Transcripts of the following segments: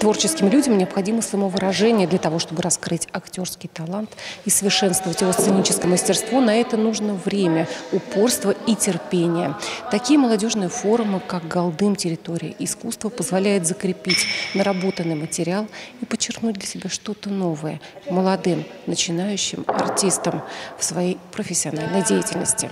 Творческим людям необходимо самовыражение для того, чтобы раскрыть актерский талант и совершенствовать его сценическое мастерство. На это нужно время, упорство и терпение. Такие молодежные форумы, как «Галдым. Территория искусства» позволяют закрепить наработанный материал и подчеркнуть для себя что-то новое молодым, начинающим артистам в своей профессиональной деятельности.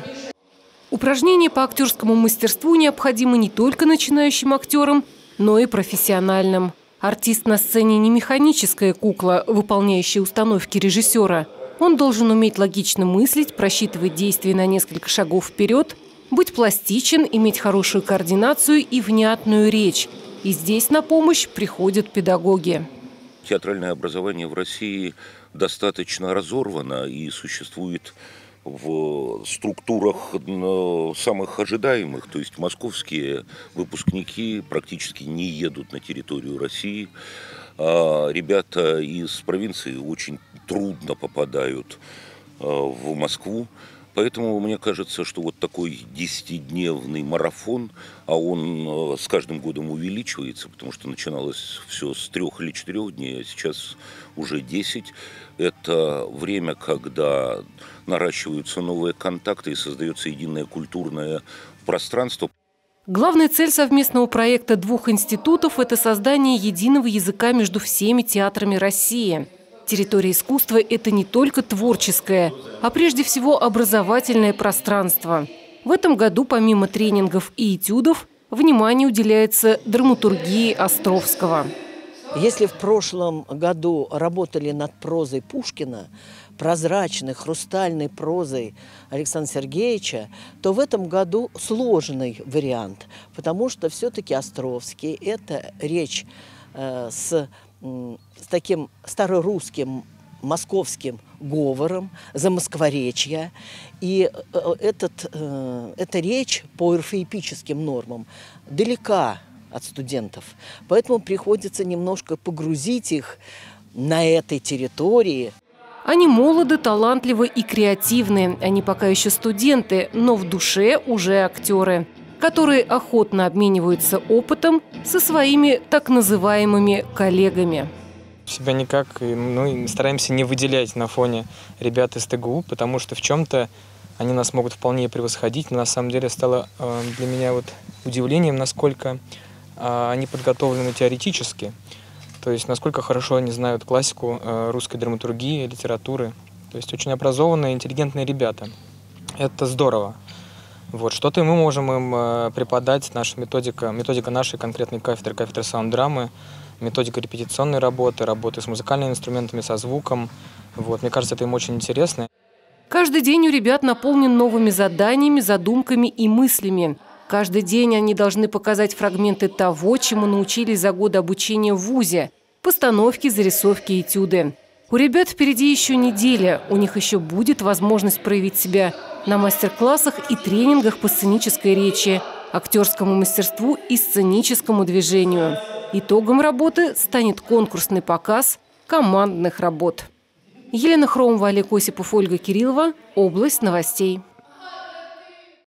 Упражнения по актерскому мастерству необходимы не только начинающим актерам, но и профессиональным. Артист на сцене не механическая кукла, выполняющая установки режиссера. Он должен уметь логично мыслить, просчитывать действия на несколько шагов вперед, быть пластичен, иметь хорошую координацию и внятную речь. И здесь на помощь приходят педагоги. Театральное образование в России достаточно разорвано и существует в структурах самых ожидаемых. То есть московские выпускники практически не едут на территорию России. А ребята из провинции очень трудно попадают а, в Москву. Поэтому мне кажется, что вот такой десятидневный марафон, а он с каждым годом увеличивается, потому что начиналось все с трех или четырех дней, а сейчас уже десять. Это время, когда наращиваются новые контакты и создается единое культурное пространство. Главная цель совместного проекта двух институтов – это создание единого языка между всеми театрами России. Территория искусства – это не только творческое, а прежде всего образовательное пространство. В этом году помимо тренингов и этюдов внимание уделяется драматургии Островского. Если в прошлом году работали над прозой Пушкина, прозрачной, хрустальной прозой Александра Сергеевича, то в этом году сложный вариант, потому что все-таки Островский – это речь э, с, с таким старорусским московским говором, за москворечья. И э, этот, э, эта речь по орфоэпическим нормам далека от студентов. Поэтому приходится немножко погрузить их на этой территории. Они молоды, талантливы и креативны. Они пока еще студенты, но в душе уже актеры, которые охотно обмениваются опытом со своими так называемыми коллегами. Себя никак ну, стараемся не выделять на фоне ребят из ТГУ, потому что в чем-то они нас могут вполне превосходить. Но на самом деле стало э, для меня вот удивлением, насколько а, они подготовлены теоретически, то есть насколько хорошо они знают классику э, русской драматургии, литературы. То есть очень образованные, интеллигентные ребята. Это здорово. Вот, что-то мы можем им э, преподать, наша методика, методика нашей конкретной кафедры, кафедры саунд-драмы, методика репетиционной работы, работы с музыкальными инструментами, со звуком. Вот, мне кажется, это им очень интересно. Каждый день у ребят наполнен новыми заданиями, задумками и мыслями. Каждый день они должны показать фрагменты того, чему научились за годы обучения в ВУЗе – постановки, зарисовки, этюды. У ребят впереди еще неделя, у них еще будет возможность проявить себя на мастер-классах и тренингах по сценической речи, актерскому мастерству и сценическому движению. Итогом работы станет конкурсный показ командных работ. Елена Хромова, Олег Осипов, Ольга Кириллова. Область новостей.